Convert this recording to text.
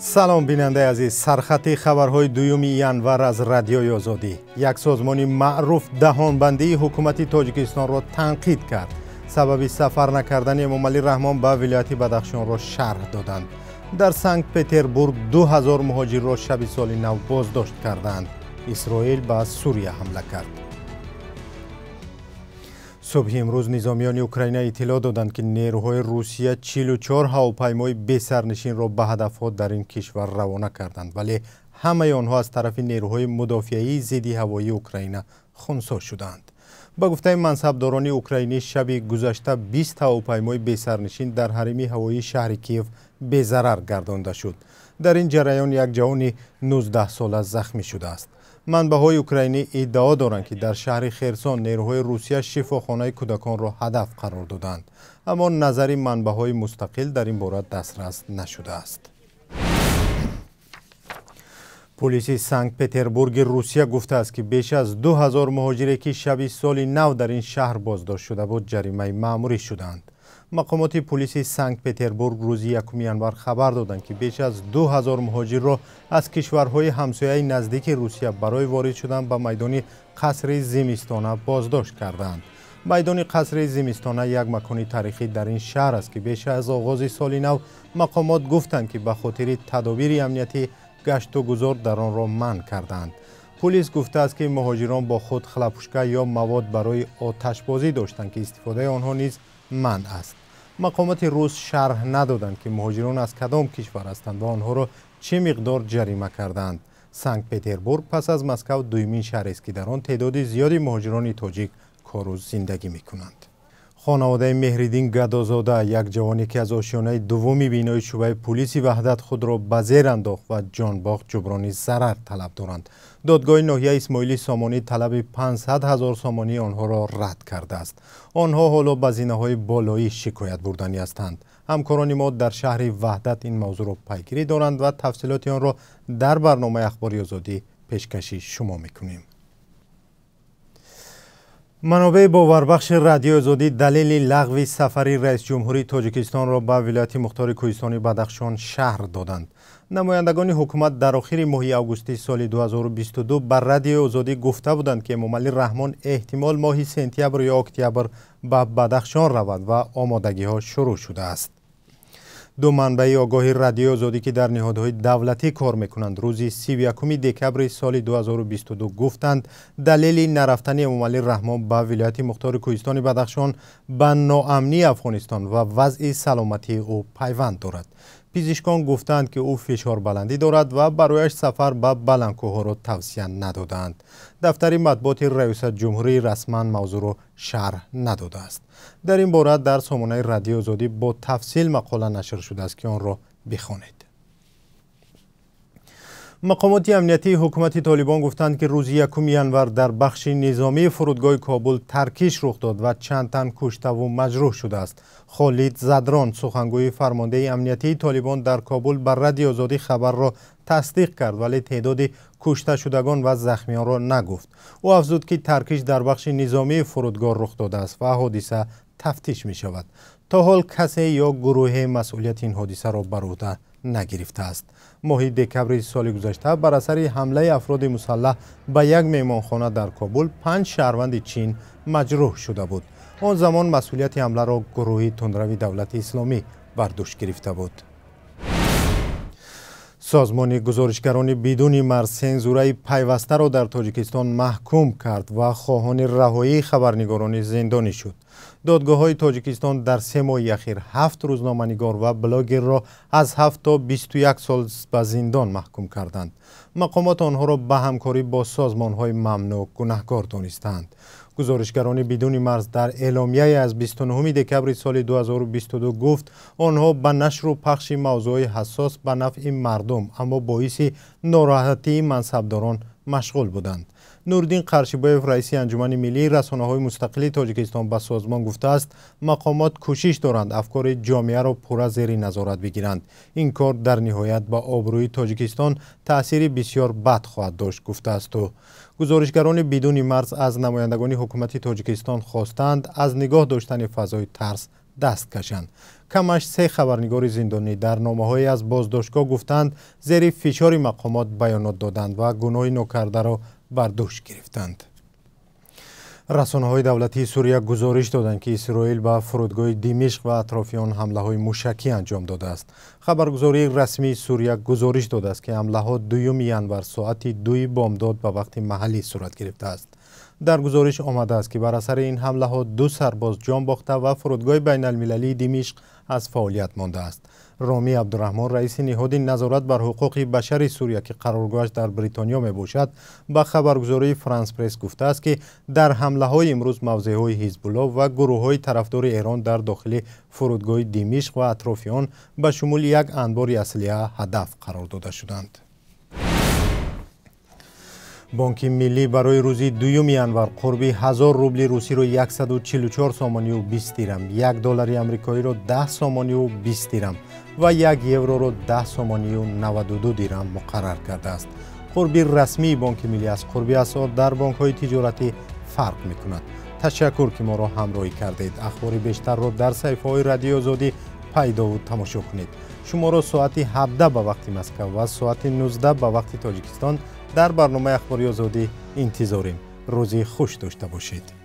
салом бинандаи азиз. Сархати хабарҳои дуюми январ аз радиои озодӣ. Як созмони маъруф даҳонбандии ҳукумати тоҷикистонро танқид кард. Сабаби сафар накардани эмомалӣ раҳмон ба вилояти бадахшонро шарҳ доданд. Дар санкт петербург ду ҳазор муҳоҷирро шаби соли нав боздошт карданд. Исроил ба сурия ҳамла кард صبح امروز نظامیان اوکراین اطلاع دادند که نیروهای روسیه 44 هواپیمای بسرنشین را به هدف در این کشور روانه کردند. ولی همه آنها از طرف نیروهای مدافعی زیدی هوایی اوکراین خونسا شدند. با گفته منصبداران اوکراینی شب گذشته 20 هواپیمای بسرنشین در حریم هوایی شهر کیف به ضرر گردانده شد. در این جریان یک جوان 19 ساله زخمی شده است. منبع‌های اوکراینی ادعا دارند که در شهر خرسون نیروهای روسیه شفاخانه کودکان را هدف قرار دادند اما نظری منبع‌های مستقل در این باره دسترس نشده است. پلیس سنت پتربورگ روسیه گفته است که بیش از 2000 مهاجری که شب سال نو در این شهر بازداشت شده بود جریمه ماموری شدند. مقامات پلیس سنت پیتربورگ روزی یکمی انور خبر دادند که بیش از 2000 مهاجر را از کشورهای همسایه نزدیک روسیه برای وارد شدن به میدان قصر زمستانه بازداشت کردند. میدان قصر زمستانه یک مکان تاریخی در این شهر است که بیش از آغاز سال نو مقامات گفتند که به خاطر تدابیر امنیتی گشت و گذار در آن را منع کردند. پلیس گفته است که مهاجران با خود خلپوشکه یا مواد برای آتشبازی داشتند که استفاده آنها نیز من است. مقامات روس شرح ندادند که مهاجران از کدام کشور هستند و آنها را چه مقدار جریمه کردند. سنگ پیتربورگ پس از مسکو دومین شهر است که در آن تعداد زیادی مهاجران تاجیک کار و زندگی می‌کنند. хонаводаи меҳриддин гадозода як ҷавоне ки аз ошёнаи дуввуми бинои шӯъбаи пулиси ваҳдат худро ба зер андохт ва ҷонбохт ҷуброни зарар талаб доранд додгоҳи ноҳияи исмоили сомонӣ талаби 500 ҳазор сомонии онҳоро рад кардааст онҳо ҳоло ба зинаҳои болоӣ шикоят бурданӣ ҳастанд ҳамкорони мо дар шаҳри ваҳдат ин мавзӯъро пайгирӣ доранд ва тафсилоти онро дар барномаи ахбори озодӣ пешкаши шумо мекунем Манобеъи боварбахши радиои озодӣ далели лағви сафари раисҷумҳурии тоҷикистонро ба вилояти мухтори кӯҳистони бадахшон шаҳр доданд. Намояндагони ҳукумат дар охири моҳи августи соли 2022 ба радиои озодӣ гуфта буданд ки эмомалӣ раҳмон эҳтимол моҳи сентябр ё октябр ба бадахшон равад ва омодагиҳо шурӯъ шудааст دو منبعی آگاهی رادیو آزادی که در نهادهای دولتی کار می‌کنند. روزی 31 دکبر سال 2022 گفتند دلیل نرفتن امومالی رحمان به ولایت مختار کوهستان بدخشان به ناامنی افغانستان و وضع سلامتی او پیوند دارد. پزشکان گفتند که او فشار بلندی دارد و برایش سفر به بلنکوها را توصیه ندادند. دفتری مطبوعات رئیس جمهوری رسما موضوع را شرح نداده است. در این باره در سامانه رادیو زودی با تفصیل مقاله نشر شده است که آن را بخوانید. مقامات امنیتی حکومت طالبان گفتند که روز یکم ینور در بخش نظامی فرودگاه کابل ترکیش رخ داد و چند تن کشته و مجروح شده است خالد زدران سخنگوی فرمانده امنیتی طالبان در کابل بر رادیو آزادی خبر را تصدیق کرد ولی تعداد کشته شدگان و زخمیان را نگفت او افزود که ترکیش در بخش نظامی فرودگاه رخ داده است و حادثه تفتیش می شود تا حال کسی یا گروه مسئولیت این حادثه را بر عهده نگرفته است ماهی دکبری سال گذشته بر اثر حمله افراد مسلح به یک میمانخانه در کابل پنج شهروند چین مجروح شده بود. آن زمان مسئولیت حمله را گروهی تندروی دولت اسلامی بر دوش گرفته بود. سازمان گزارشگران بدون مرز سنزوره پیوسته را در تاجیکستان محکوم کرد و خواهان رهایی خبرنگاران زندانی شد. додгоҳҳои тоҷикистон дар се моҳи ахир ҳафт рӯзноманигор ва блогерро аз ҳафт то бисту як сол ба зиндон маҳкум карданд мақомот онҳоро ба ҳамкорӣ бо созмонҳои мамнӯъ гунаҳкор донистанд гузоришгарони бидуни марз дар эъломияе аз 29 декабри соли 2022 гуфт онҳо ба нашру пахши мавзӯъҳои ҳассос ба нафъи мардум аммо боиси нороҳатии мансабдорон машғул буданд نوردین قرشیبایف رئیس انجمن ملی رسانه های مستقلی تاجیکستان به سازمان گفته است مقامات کوشش دارند افکار جامعه را پورا زیر نظارت بگیرند. این کار در نهایت به آبروی تاجیکستان تاثیر بسیار بد خواهد داشت گفته است. و گزارشگران بدون مرز از نمایندگان حکومت تاجیکستان خواستند از نگاه داشتن فضای ترس دست کشند. کمش سه خبرنگار زندانی در نامه های از بازداشتگاه گفتند زیر فشار مقامات بیانات دادند و گناه نوکرده را بر دوش گرفتند. رسانه های دولتی سوریه گزارش دادند که اسرائیل به فرودگاه دیمشق و اطرافیان حمله های موشکی انجام داده است. خبرگزاری رسمی سوریه گزارش داده است که حمله ها دوم ینور ساعت دوی بامداد به وقت محلی صورت گرفته است. дар гузориш омадааст ки бар асари ин ҳамлаҳо ду сарбоз ҷон бохта ва фурудгоҳи байналмилалии димишқ аз фаъолият мондааст. Роми абдураҳмон раиси ниҳоди назорат бар ҳуқуқи башари сурия ки қароргоҳаш дар бритониё мебошад ба хабаргузории франс пресс гуфтааст ки дар ҳамлаҳои имрӯз мавзеъҳои ҳизбулло ва гурӯҳҳои тарафдори эрон дар дохили фурудгоҳи димишқ ва атрофи он ба шумули як анбори аслиҳа ҳадаф қарор дода шуданд бонки миллӣ барои рӯзи дуюми январ қурби 1000 рубли русиро 144 сомонию 20 дирам 1 доллари амрикоиро 10 сомонию 20 дирам ва 1 евроро 10 сомонию 92 дирам муқаррар кардааст. Қурби расмии бонки миллӣ аз қурби асор дар бонкҳои тиҷоратӣ фарқ мекунад. Ташаккур ки моро ҳамроҳӣ кардед. Ахбори бештарро дар саҳифаҳои радиои озодӣ пайдову тамошо кунед. Шуморо соати 17 ба вақти москва ва соати 19 ба вақти тоҷикистон در برنامه اخباری آزادی انتظاریم. روزی خوش داشته باشید.